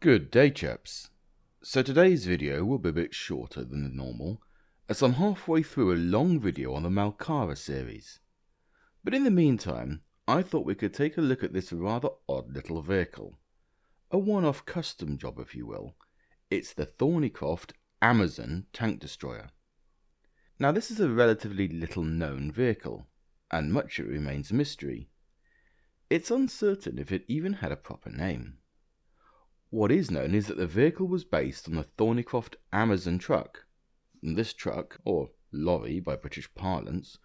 Good day chaps. So today's video will be a bit shorter than the normal, as I'm halfway through a long video on the Malkara series. But in the meantime, I thought we could take a look at this rather odd little vehicle. A one-off custom job if you will. It's the Thornycroft Amazon tank destroyer. Now this is a relatively little known vehicle, and much of it remains a mystery. It's uncertain if it even had a proper name. What is known is that the vehicle was based on the Thornycroft Amazon truck. This truck, or lorry by British parlance,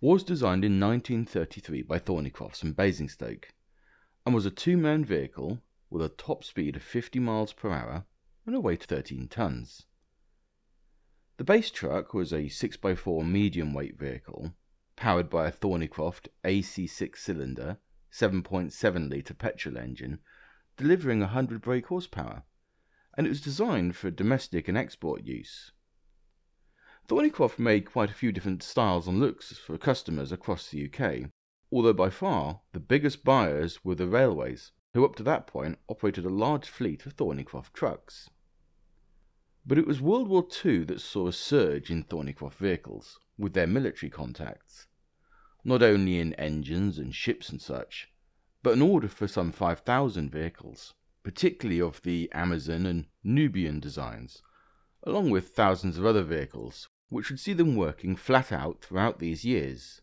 was designed in 1933 by Thornycrofts and Basingstoke, and was a two-man vehicle with a top speed of 50 miles per hour and a weight of 13 tons. The base truck was a 6x4 medium weight vehicle powered by a Thornycroft AC6 cylinder 7.7 litre petrol engine delivering 100 brake horsepower, and it was designed for domestic and export use. Thornycroft made quite a few different styles and looks for customers across the UK, although by far the biggest buyers were the railways, who up to that point operated a large fleet of Thornycroft trucks. But it was World War II that saw a surge in Thornycroft vehicles, with their military contacts, not only in engines and ships and such, but an order for some 5,000 vehicles, particularly of the Amazon and Nubian designs, along with thousands of other vehicles, which would see them working flat out throughout these years.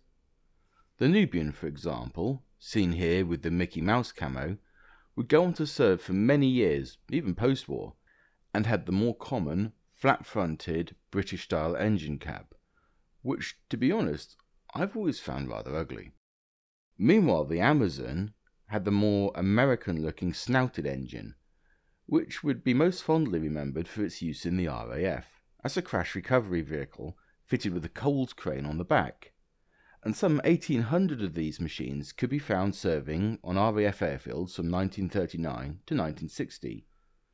The Nubian, for example, seen here with the Mickey Mouse camo, would go on to serve for many years, even post war, and had the more common, flat fronted, British style engine cab, which, to be honest, I've always found rather ugly. Meanwhile, the Amazon had the more American looking snouted engine, which would be most fondly remembered for its use in the RAF as a crash recovery vehicle fitted with a Coles crane on the back, and some 1800 of these machines could be found serving on RAF airfields from 1939 to 1960.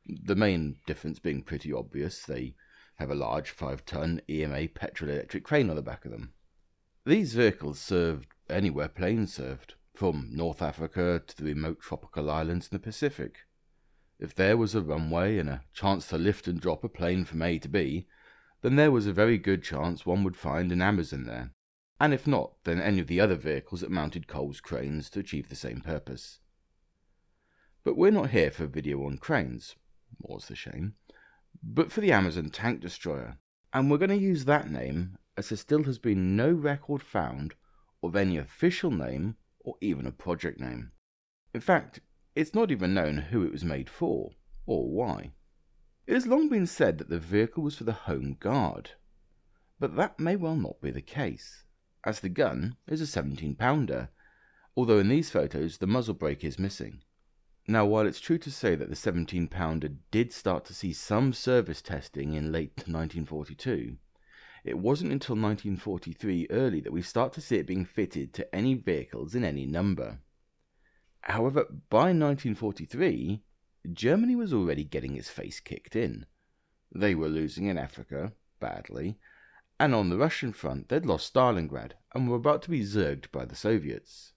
The main difference being pretty obvious, they have a large 5 ton EMA petrol electric crane on the back of them. These vehicles served anywhere planes served, from North Africa to the remote tropical islands in the Pacific. If there was a runway and a chance to lift and drop a plane from A to B, then there was a very good chance one would find an Amazon there, and if not, then any of the other vehicles that mounted Coles cranes to achieve the same purpose. But we're not here for a video on cranes, more's the shame, but for the Amazon tank destroyer, and we're going to use that name as there still has been no record found of any official name or even a project name. In fact, it's not even known who it was made for, or why. It has long been said that the vehicle was for the Home Guard, but that may well not be the case, as the gun is a 17 pounder, although in these photos the muzzle brake is missing. Now, while it's true to say that the 17 pounder did start to see some service testing in late 1942, it wasn't until 1943 early that we start to see it being fitted to any vehicles in any number. However, by 1943, Germany was already getting its face kicked in. They were losing in Africa, badly, and on the Russian front they'd lost Stalingrad and were about to be zerged by the Soviets.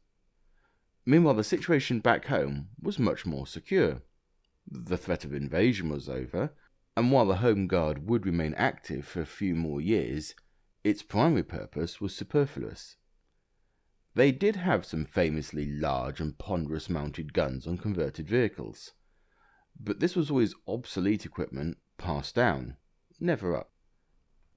Meanwhile, the situation back home was much more secure. The threat of invasion was over, and while the Home Guard would remain active for a few more years, its primary purpose was superfluous. They did have some famously large and ponderous mounted guns on converted vehicles, but this was always obsolete equipment passed down, never up.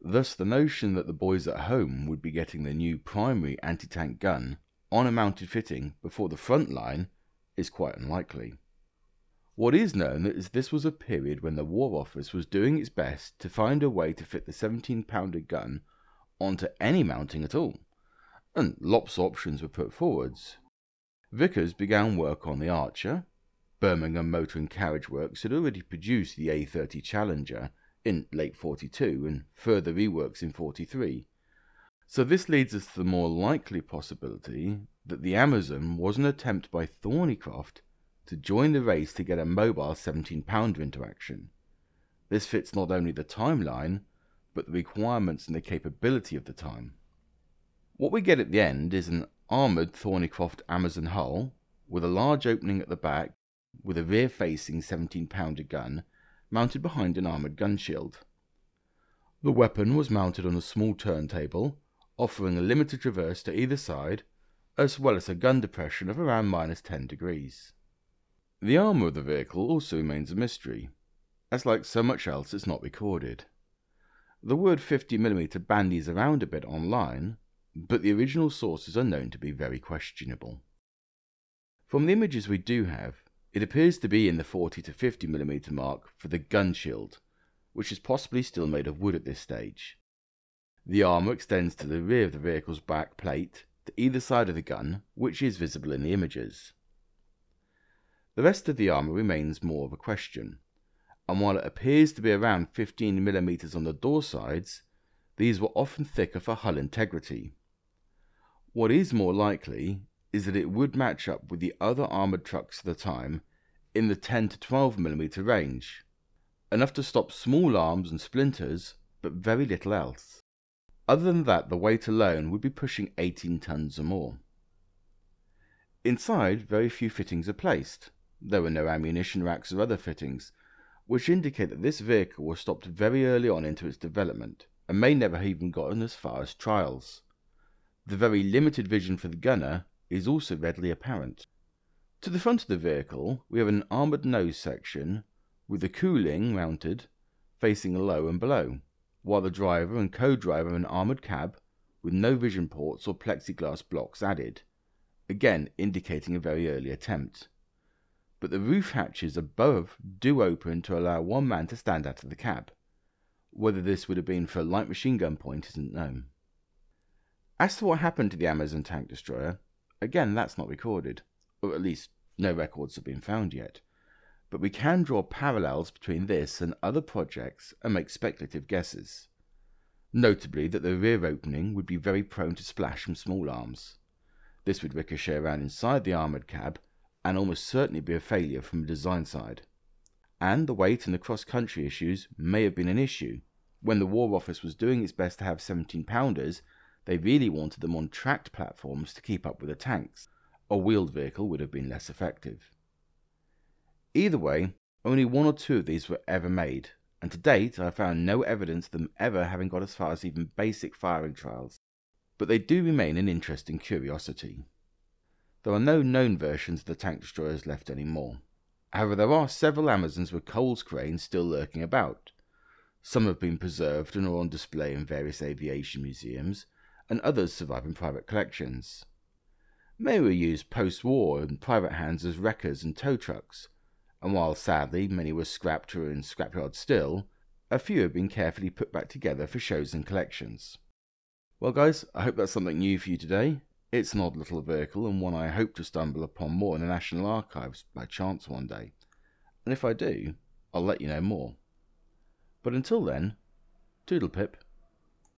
Thus, the notion that the boys at home would be getting their new primary anti tank gun on a mounted fitting before the front line is quite unlikely. What is known is this was a period when the War Office was doing its best to find a way to fit the 17 pounder gun onto any mounting at all, and lots of options were put forwards. Vickers began work on the Archer. Birmingham Motor and Carriage Works had already produced the A30 Challenger in late 42 and further reworks in 43. So this leads us to the more likely possibility that the Amazon was an attempt by Thornycroft to join the race to get a mobile 17 pounder into action. This fits not only the timeline, but the requirements and the capability of the time. What we get at the end is an armoured Thornycroft Amazon hull with a large opening at the back with a rear-facing 17-pounder gun mounted behind an armoured gun shield. The weapon was mounted on a small turntable, offering a limited traverse to either side, as well as a gun depression of around minus 10 degrees. The armour of the vehicle also remains a mystery, as like so much else it's not recorded. The word 50mm bandies around a bit online, but the original sources are known to be very questionable. From the images we do have, it appears to be in the 40 to 50mm mark for the gun shield, which is possibly still made of wood at this stage. The armour extends to the rear of the vehicle's back plate, to either side of the gun, which is visible in the images. The rest of the armour remains more of a question, and while it appears to be around 15mm on the door sides, these were often thicker for hull integrity. What is more likely is that it would match up with the other armoured trucks of the time in the 10 to 12mm range, enough to stop small arms and splinters, but very little else. Other than that, the weight alone would be pushing 18 tons or more. Inside, very few fittings are placed. There were no ammunition racks or other fittings, which indicate that this vehicle was stopped very early on into its development and may never have even gotten as far as trials. The very limited vision for the gunner is also readily apparent. To the front of the vehicle we have an armoured nose section with the cooling mounted facing low and below, while the driver and co-driver have an armoured cab with no vision ports or plexiglass blocks added, again indicating a very early attempt. But the roof hatches above do open to allow one man to stand out of the cab. Whether this would have been for a light machine gun point isn't known. As to what happened to the Amazon tank destroyer, again that's not recorded, or at least no records have been found yet but we can draw parallels between this and other projects and make speculative guesses. Notably that the rear opening would be very prone to splash from small arms. This would ricochet around inside the armoured cab and almost certainly be a failure from the design side. And the weight and the cross-country issues may have been an issue. When the War Office was doing its best to have 17 pounders, they really wanted them on tracked platforms to keep up with the tanks. A wheeled vehicle would have been less effective. Either way, only one or two of these were ever made, and to date I have found no evidence of them ever having got as far as even basic firing trials, but they do remain an interesting curiosity. There are no known versions of the tank destroyers left anymore. However, there are several Amazons with Coles cranes still lurking about. Some have been preserved and are on display in various aviation museums, and others survive in private collections. Many were used post-war in private hands as wreckers and tow trucks, and while sadly many were scrapped or in scrapyards still, a few have been carefully put back together for shows and collections. Well, guys, I hope that's something new for you today. It's an odd little vehicle and one I hope to stumble upon more in the National Archives by chance one day. And if I do, I'll let you know more. But until then, toodle pip.